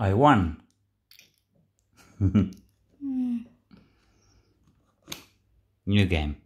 I won. Mm. New game.